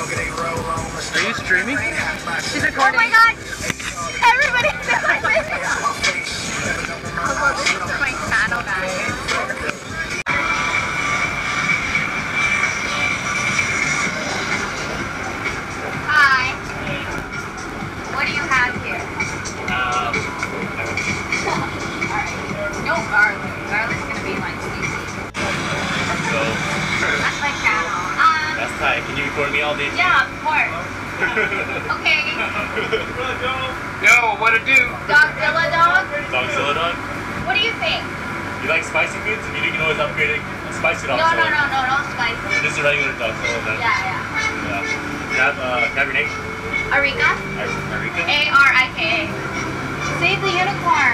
Are you streaming? She's recording. Oh my god! Everybody's record me all day? yeah, of course. Okay. Yo, what to do? Dogzilla dog? Dogzilla dog? What do you think? You like spicy foods? You can always upgrade it. Spicy No, dogzilla. no, no, no, no spicy. Just a regular dogzilla then. Yeah, yeah. Yeah. Have, uh, Cabernet? Arika? Arica? A-R-I-K-A. Save the unicorns.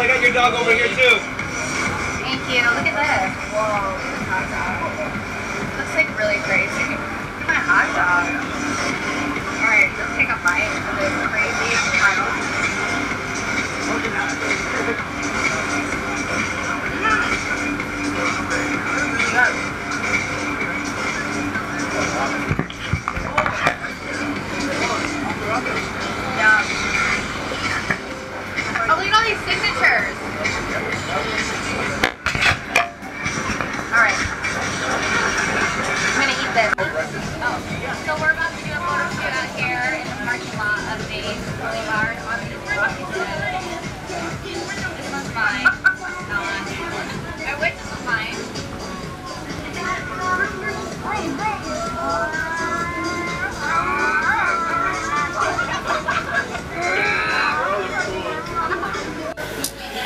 I got your dog over here too. Thank you. Look at this. Whoa, hot dog. Looks like really crazy. Look at my hot dog.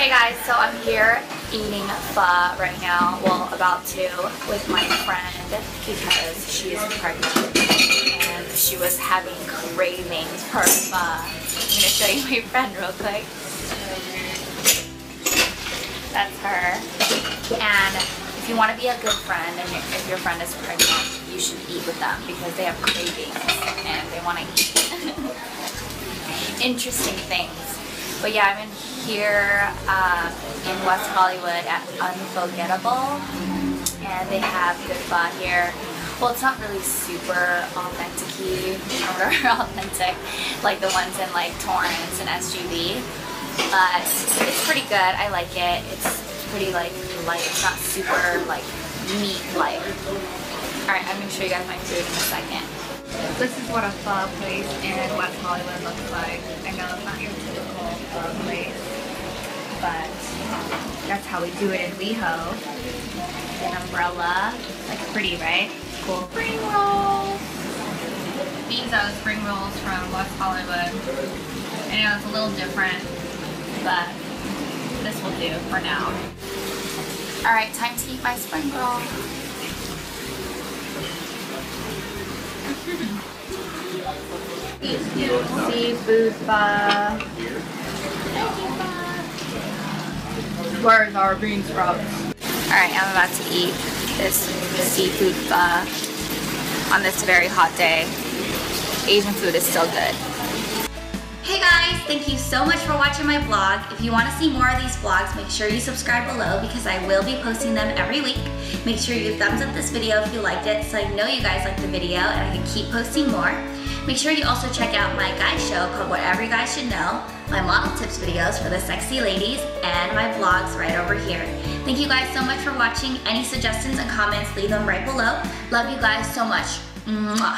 Hey guys, so I'm here eating pho right now, well about to, with my friend because she is pregnant and she was having cravings for pho. I'm gonna show you my friend real quick. That's her. And if you want to be a good friend and if your friend is pregnant, you should eat with them because they have cravings and they want to eat interesting things. But yeah, I'm in here uh, in West Hollywood at Unforgettable, and they have good pho here. Well, it's not really super authentic-y, or authentic, like the ones in like Torrance and SGV, but it's pretty good. I like it. It's pretty like light. It's not super like meat-like. All right, I'm gonna show you guys my food in a second. This is what a pho place in West Hollywood looks like. I know it's not your typical pho place, but that's how we do it in WeHo. An umbrella, like pretty, right? Cool. Spring rolls. These are the spring rolls from West Hollywood. I know it's a little different, but this will do for now. All right, time to eat my spring roll. Seafood pho. Where's our bean sprouts? Alright, I'm about to eat this seafood pho on this very hot day. Asian food is still good. Hey guys, thank you so much for watching my vlog. If you want to see more of these vlogs, make sure you subscribe below because I will be posting them every week. Make sure you thumbs up this video if you liked it so I know you guys liked the video and I can keep posting more. Make sure you also check out my guys show called Whatever You Guys Should Know my model tips videos for the sexy ladies, and my vlogs right over here. Thank you guys so much for watching. Any suggestions and comments, leave them right below. Love you guys so much. Mwah.